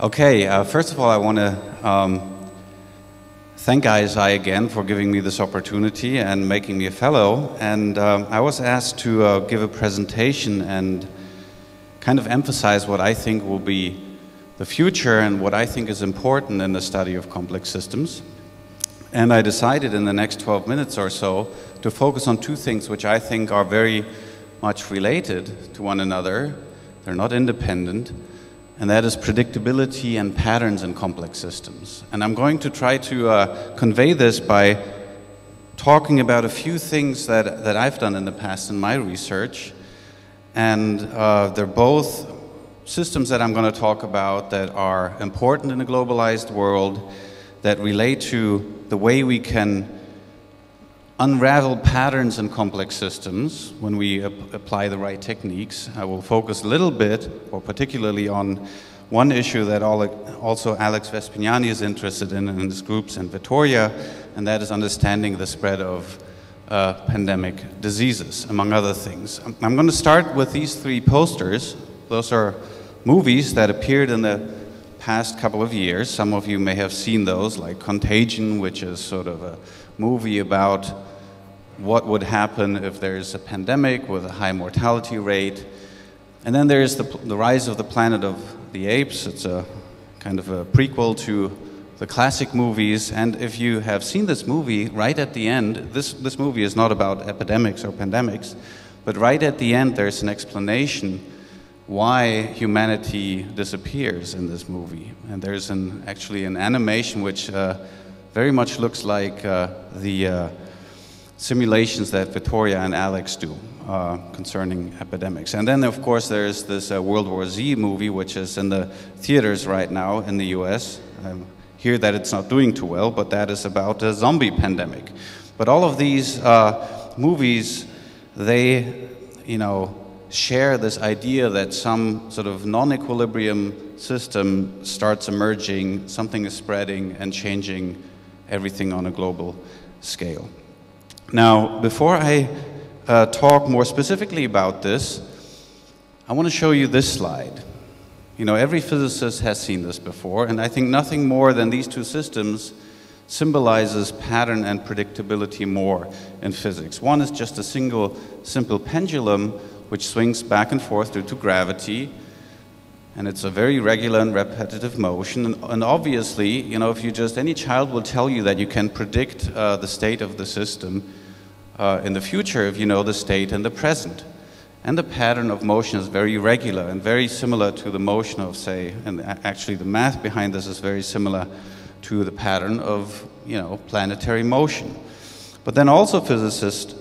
Okay, uh, first of all, I want to um, thank ISI again for giving me this opportunity and making me a fellow. And um, I was asked to uh, give a presentation and kind of emphasize what I think will be the future and what I think is important in the study of complex systems. And I decided in the next 12 minutes or so to focus on two things which I think are very much related to one another. They're not independent, and that is predictability and patterns in complex systems. And I'm going to try to uh, convey this by talking about a few things that, that I've done in the past in my research. And uh, they're both systems that I'm going to talk about that are important in a globalized world, that relate to the way we can unravel patterns in complex systems when we ap apply the right techniques. I will focus a little bit, or particularly on one issue that also Alex Vespignani is interested in in his groups in Vittoria, and that is understanding the spread of uh, pandemic diseases, among other things. I'm going to start with these three posters. Those are movies that appeared in the past couple of years. Some of you may have seen those, like Contagion, which is sort of a movie about what would happen if there's a pandemic with a high mortality rate. And then there's the, the rise of the planet of the apes. It's a kind of a prequel to the classic movies. And if you have seen this movie, right at the end, this, this movie is not about epidemics or pandemics, but right at the end, there's an explanation why humanity disappears in this movie. And there's an, actually an animation which uh, very much looks like uh, the uh, simulations that Vittoria and Alex do uh, concerning epidemics. And then, of course, there's this uh, World War Z movie, which is in the theaters right now in the US. I hear that it's not doing too well, but that is about a zombie pandemic. But all of these uh, movies, they, you know, share this idea that some sort of non-equilibrium system starts emerging, something is spreading and changing everything on a global scale. Now, before I uh, talk more specifically about this, I want to show you this slide. You know, every physicist has seen this before, and I think nothing more than these two systems symbolizes pattern and predictability more in physics. One is just a single simple pendulum which swings back and forth due to gravity, and it's a very regular and repetitive motion. And, and, obviously, you know, if you just, any child will tell you that you can predict uh, the state of the system uh, in the future if you know the state and the present. And the pattern of motion is very regular and very similar to the motion of, say, and actually the math behind this is very similar to the pattern of, you know, planetary motion. But then also physicists,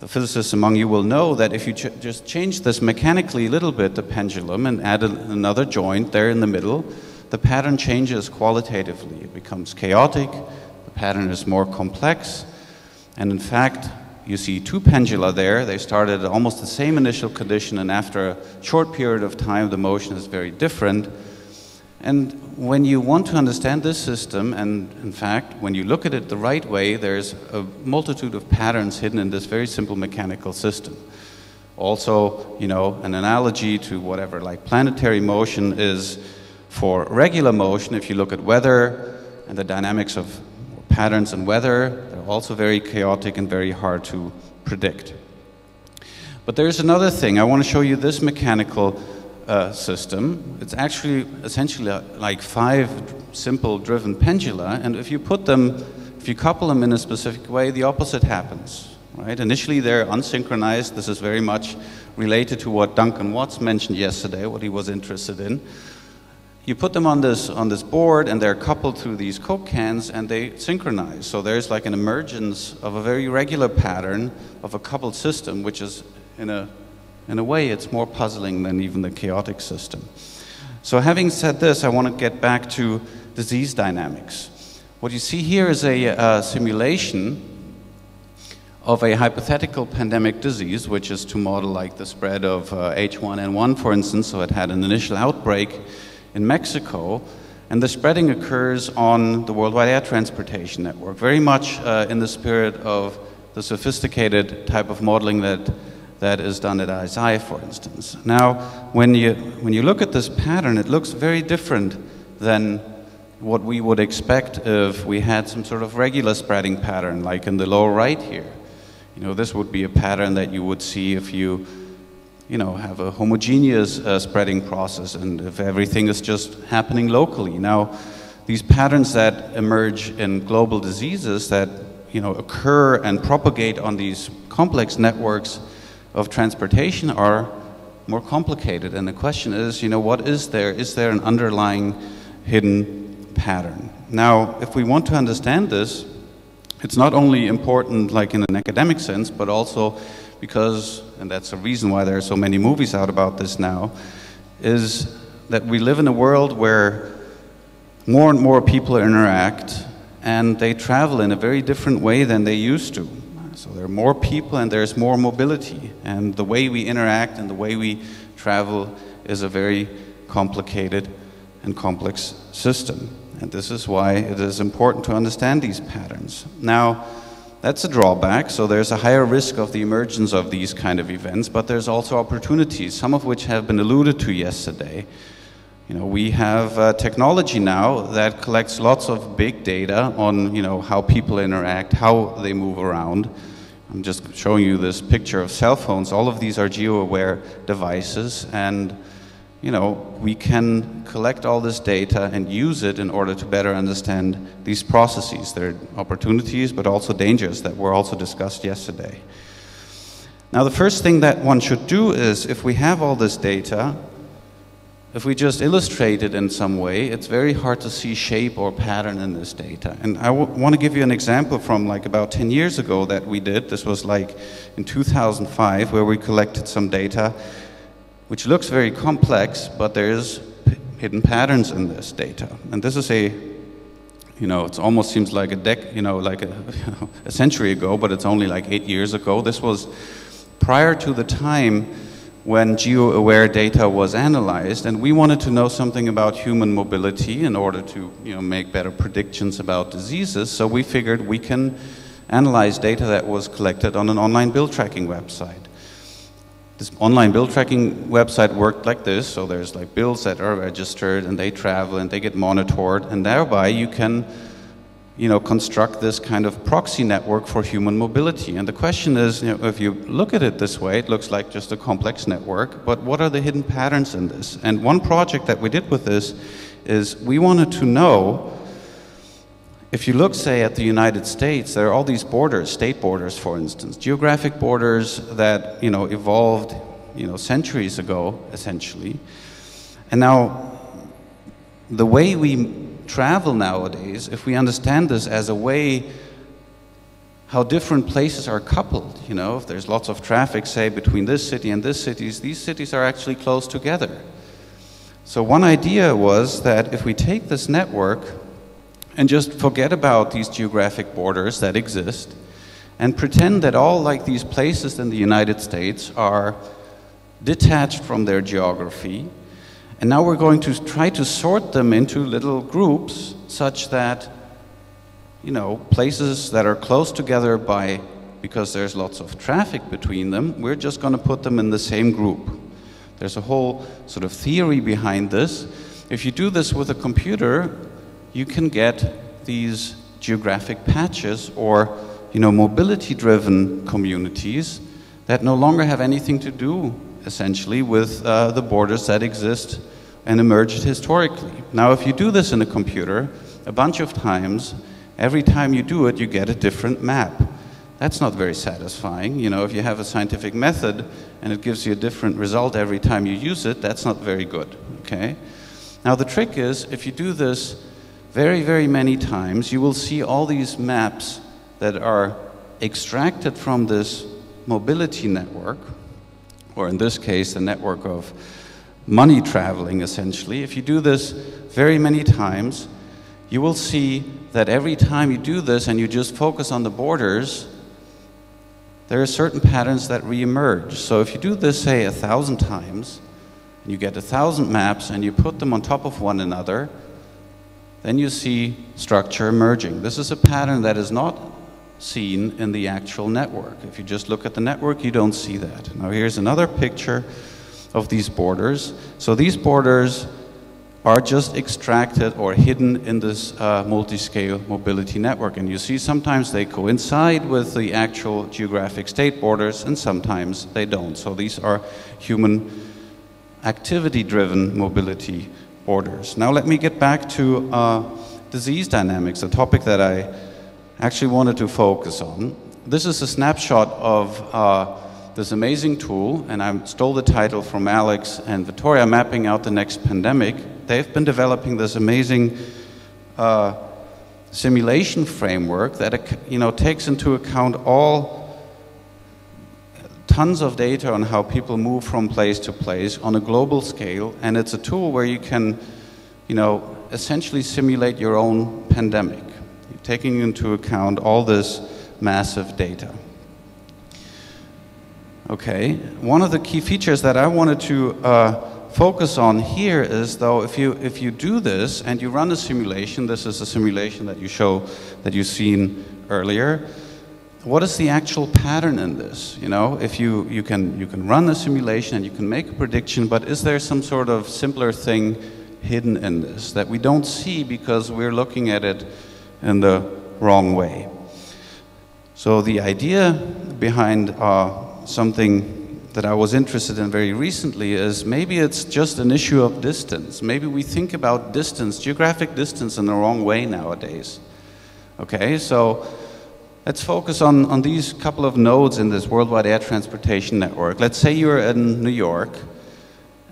the physicists among you will know that if you ch just change this mechanically a little bit, the pendulum, and add another joint there in the middle, the pattern changes qualitatively. It becomes chaotic, the pattern is more complex, and in fact, you see two pendula there. They started at almost the same initial condition, and after a short period of time, the motion is very different. And when you want to understand this system, and in fact, when you look at it the right way, there's a multitude of patterns hidden in this very simple mechanical system. Also, you know, an analogy to whatever, like planetary motion is for regular motion, if you look at weather and the dynamics of patterns in weather, also very chaotic and very hard to predict. But there's another thing. I want to show you this mechanical uh, system. It's actually essentially like five simple driven pendula, and if you put them, if you couple them in a specific way, the opposite happens. Right? Initially, they're unsynchronized. This is very much related to what Duncan Watts mentioned yesterday, what he was interested in. You put them on this, on this board and they're coupled through these Coke cans and they synchronize. So there's like an emergence of a very regular pattern of a coupled system, which is in a, in a way, it's more puzzling than even the chaotic system. So having said this, I want to get back to disease dynamics. What you see here is a, simulation of a hypothetical pandemic disease, which is to model like the spread of uh, H1N1, for instance, so it had an initial outbreak in Mexico, and the spreading occurs on the worldwide air transportation network, very much uh, in the spirit of the sophisticated type of modeling that, that is done at ISI, for instance. Now, when you, when you look at this pattern, it looks very different than what we would expect if we had some sort of regular spreading pattern, like in the lower right here. You know, this would be a pattern that you would see if you, you know, have a homogeneous uh, spreading process and if everything is just happening locally. Now, these patterns that emerge in global diseases that, you know, occur and propagate on these complex networks of transportation are more complicated. And the question is, you know, what is there? Is there an underlying hidden pattern? Now, if we want to understand this, it's not only important like in an academic sense, but also because, and that's the reason why there are so many movies out about this now, is that we live in a world where more and more people interact and they travel in a very different way than they used to. So there are more people and there's more mobility. And the way we interact and the way we travel is a very complicated and complex system. And this is why it is important to understand these patterns. Now, that's a drawback, so there's a higher risk of the emergence of these kind of events, but there's also opportunities, some of which have been alluded to yesterday. You know, we have uh, technology now that collects lots of big data on, you know, how people interact, how they move around. I'm just showing you this picture of cell phones. All of these are geo-aware devices, and you know, we can collect all this data and use it in order to better understand these processes. There are opportunities, but also dangers that were also discussed yesterday. Now, the first thing that one should do is, if we have all this data, if we just illustrate it in some way, it's very hard to see shape or pattern in this data. And I want to give you an example from like about 10 years ago that we did. This was like in 2005 where we collected some data which looks very complex, but there's hidden patterns in this data. And this is a, you know, it almost seems like a dec, you know, like a, you know, a century ago, but it's only like eight years ago. This was prior to the time when geo-aware data was analyzed, and we wanted to know something about human mobility in order to, you know, make better predictions about diseases. So we figured we can analyze data that was collected on an online bill tracking website. This online bill tracking website worked like this, so there's like bills that are registered and they travel and they get monitored, and thereby you can you know, construct this kind of proxy network for human mobility. And the question is, you know, if you look at it this way, it looks like just a complex network, but what are the hidden patterns in this? And one project that we did with this is we wanted to know if you look, say, at the United States, there are all these borders, state borders, for instance, geographic borders that you know evolved, you know, centuries ago, essentially. And now, the way we travel nowadays, if we understand this as a way how different places are coupled, you know, if there's lots of traffic, say, between this city and this city, these cities are actually close together. So one idea was that if we take this network and just forget about these geographic borders that exist and pretend that all like these places in the United States are detached from their geography. And now we're going to try to sort them into little groups such that, you know, places that are close together by, because there's lots of traffic between them, we're just going to put them in the same group. There's a whole sort of theory behind this. If you do this with a computer, you can get these geographic patches or you know, mobility-driven communities that no longer have anything to do, essentially, with uh, the borders that exist and emerged historically. Now, if you do this in a computer a bunch of times, every time you do it, you get a different map. That's not very satisfying. You know, if you have a scientific method and it gives you a different result every time you use it, that's not very good, okay? Now, the trick is, if you do this very, very many times, you will see all these maps that are extracted from this mobility network, or in this case, the network of money traveling, essentially. If you do this very many times, you will see that every time you do this and you just focus on the borders, there are certain patterns that reemerge. So if you do this, say, a thousand times, and you get a thousand maps and you put them on top of one another, then you see structure emerging. This is a pattern that is not seen in the actual network. If you just look at the network, you don't see that. Now here's another picture of these borders. So these borders are just extracted or hidden in this uh, multi-scale mobility network. And you see sometimes they coincide with the actual geographic state borders and sometimes they don't. So these are human activity-driven mobility borders. Now let me get back to uh, disease dynamics, a topic that I actually wanted to focus on. This is a snapshot of uh, this amazing tool, and I stole the title from Alex and Vittoria, Mapping Out the Next Pandemic, they've been developing this amazing uh, simulation framework that you know takes into account all tons of data on how people move from place to place on a global scale and it's a tool where you can you know essentially simulate your own pandemic taking into account all this massive data. Okay one of the key features that I wanted to uh, focus on here is though if you if you do this and you run a simulation this is a simulation that you show that you've seen earlier what is the actual pattern in this you know if you you can you can run a simulation and you can make a prediction but is there some sort of simpler thing hidden in this that we don't see because we're looking at it in the wrong way so the idea behind uh, something that I was interested in very recently is maybe it's just an issue of distance. Maybe we think about distance, geographic distance, in the wrong way nowadays. Okay, so let's focus on, on these couple of nodes in this worldwide air transportation network. Let's say you're in New York,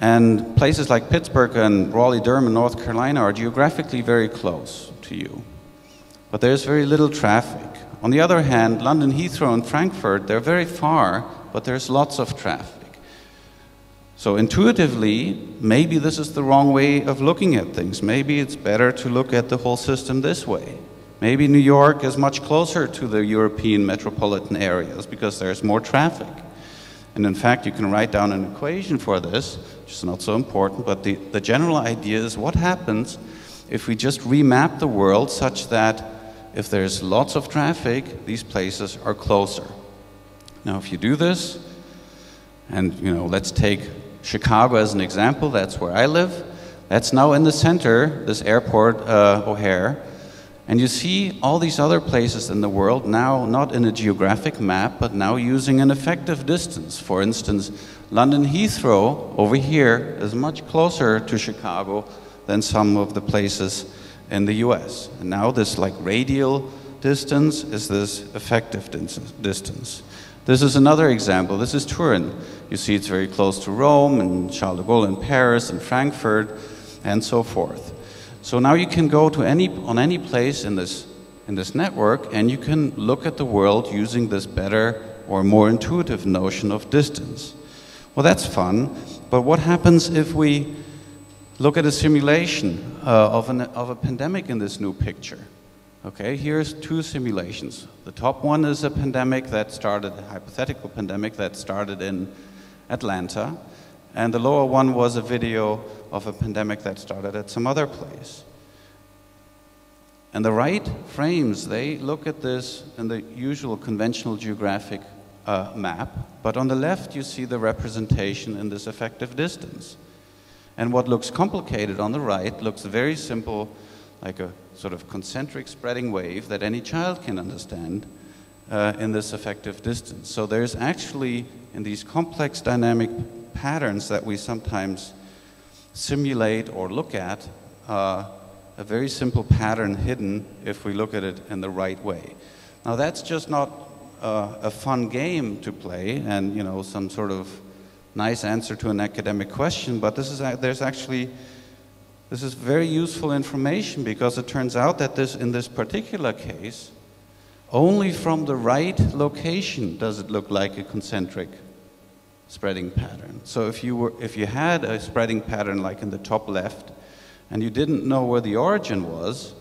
and places like Pittsburgh and Raleigh, Durham, North Carolina are geographically very close to you. But there's very little traffic. On the other hand, London Heathrow and Frankfurt, they're very far, but there's lots of traffic. So intuitively, maybe this is the wrong way of looking at things. Maybe it's better to look at the whole system this way. Maybe New York is much closer to the European metropolitan areas because there's more traffic. And in fact, you can write down an equation for this, which is not so important, but the, the general idea is what happens if we just remap the world such that if there's lots of traffic, these places are closer. Now, if you do this, and you know, let's take Chicago as an example, that's where I live. That's now in the center, this airport, uh, O'Hare. And you see all these other places in the world now not in a geographic map, but now using an effective distance. For instance, London Heathrow over here is much closer to Chicago than some of the places in the US. And now this like radial distance is this effective distance. This is another example. This is Turin. You see it's very close to Rome and Charles de Gaulle in Paris and Frankfurt and so forth. So now you can go to any, on any place in this, in this network and you can look at the world using this better or more intuitive notion of distance. Well, that's fun, but what happens if we look at a simulation uh, of, an, of a pandemic in this new picture? Okay, here's two simulations. The top one is a pandemic that started, a hypothetical pandemic that started in Atlanta. And the lower one was a video of a pandemic that started at some other place. And the right frames, they look at this in the usual conventional geographic uh, map, but on the left you see the representation in this effective distance. And what looks complicated on the right looks very simple like a sort of concentric spreading wave that any child can understand uh, in this effective distance. So there's actually, in these complex dynamic patterns that we sometimes simulate or look at, uh, a very simple pattern hidden if we look at it in the right way. Now that's just not uh, a fun game to play and you know some sort of nice answer to an academic question, but this is there's actually this is very useful information because it turns out that this, in this particular case, only from the right location does it look like a concentric spreading pattern. So if you, were, if you had a spreading pattern like in the top left and you didn't know where the origin was,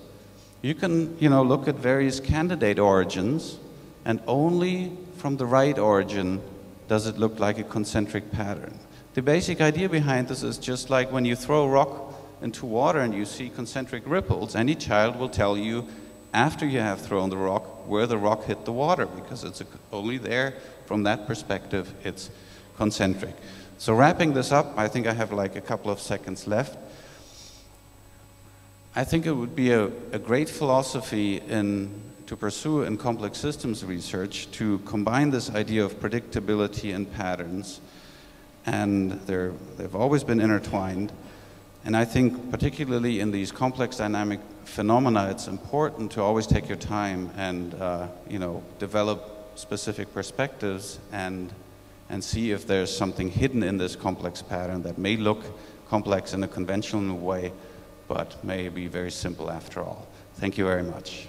you can you know, look at various candidate origins and only from the right origin does it look like a concentric pattern. The basic idea behind this is just like when you throw a rock into water and you see concentric ripples, any child will tell you after you have thrown the rock where the rock hit the water because it's only there from that perspective it's concentric. So wrapping this up, I think I have like a couple of seconds left. I think it would be a, a great philosophy in, to pursue in complex systems research to combine this idea of predictability and patterns, and they're, they've always been intertwined. And I think, particularly in these complex dynamic phenomena, it's important to always take your time and uh, you know develop specific perspectives and and see if there's something hidden in this complex pattern that may look complex in a conventional way, but may be very simple after all. Thank you very much.